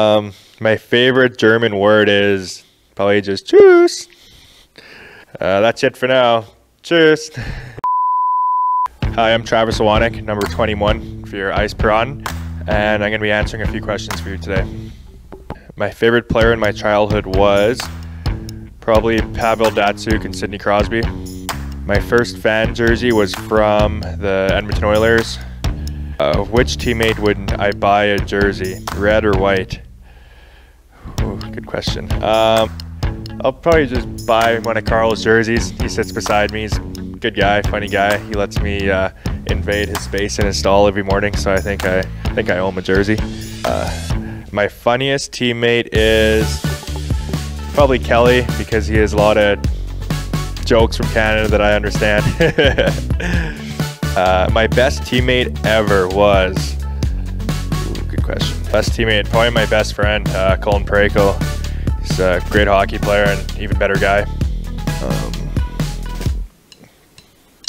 Um, my favorite German word is probably just tschüss. Uh, that's it for now. Tschüss. Hi, I'm Travis Ewanyk, number 21 for your Eispiraten, and I'm going to be answering a few questions for you today. My favorite player in my childhood was probably Pavel Datsyuk and Sidney Crosby. My first fan jersey was from the Edmonton Oilers. Uh, which teammate would I buy a jersey, red or white? Good question. Um, I'll probably just buy one of Carl's jerseys. He sits beside me. He's a good guy, funny guy. He lets me uh, invade his space and install every morning, so I think I, I think I own a jersey. Uh, my funniest teammate is probably Kelly because he has a lot of jokes from Canada that I understand. uh, my best teammate ever was. Ooh, good question. Best teammate, probably my best friend, uh, Colton Parayko. He's a great hockey player and even better guy. Um,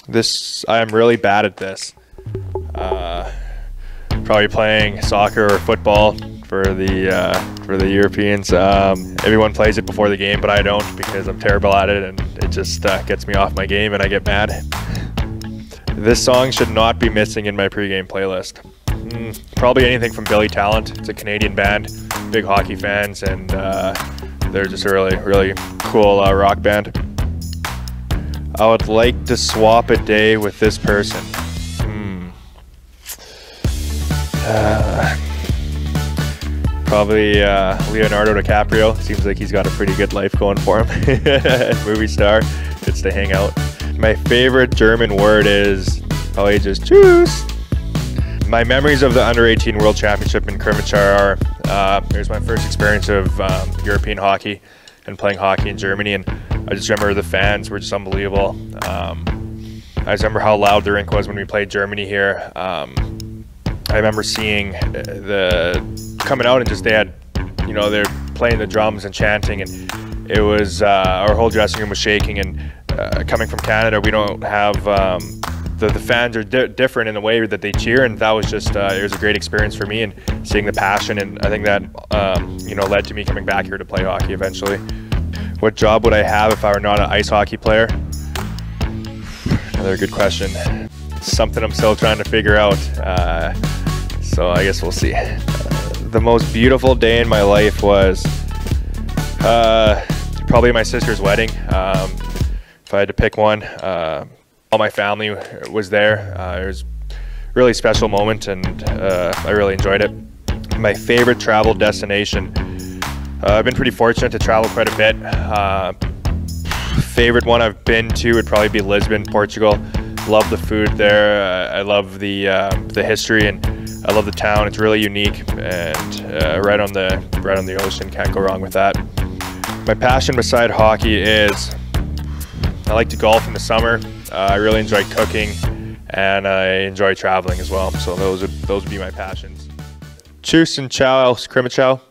this I am really bad at this. Uh, probably playing soccer or football for the uh, for the Europeans. Um, everyone plays it before the game, but I don't because I'm terrible at it, and it just uh, gets me off my game, and I get mad. This song should not be missing in my pregame playlist. Mm, probably anything from Billy Talent. It's a Canadian band, big hockey fans, and uh, they're just a really, really cool uh, rock band. I would like to swap a day with this person. Hmm. Uh, probably uh, Leonardo DiCaprio. Seems like he's got a pretty good life going for him. Movie star. Gets to hang out. My favorite German word is probably just tschüss. My memories of the under 18 World Championship in Crimmitschau are uh, it was my first experience of um, European hockey and playing hockey in Germany, and I just remember the fans were just unbelievable. Um, I just remember how loud the rink was when we played Germany here. Um, I remember seeing the coming out and just they had, you know, they're playing the drums and chanting, and it was uh, our whole dressing room was shaking. And uh, coming from Canada, we don't have um, the, the fans are di different in the way that they cheer, and that was just uh, it was a great experience for me and seeing the passion, and I think that um, you know led to me coming back here to play hockey eventually. What job would I have if I were not an ice hockey player? Another good question. Something I'm still trying to figure out. Uh, so I guess we'll see. The most beautiful day in my life was uh, probably my sister's wedding. Um, if I had to pick one. Uh, all my family was there. Uh, it was really special moment, and uh, I really enjoyed it. My favorite travel destination. Uh, I've been pretty fortunate to travel quite a bit. Uh, favorite one I've been to would probably be Lisbon, Portugal. Love the food there. Uh, I love the uh, the history, and I love the town. It's really unique, and right on the right on the ocean. Can't go wrong with that. My passion beside hockey is I like to golf in the summer. Uh, I really enjoy cooking and I enjoy traveling as well. So those would, those would be my passions. Tschüss and ciao, Crimmitschau.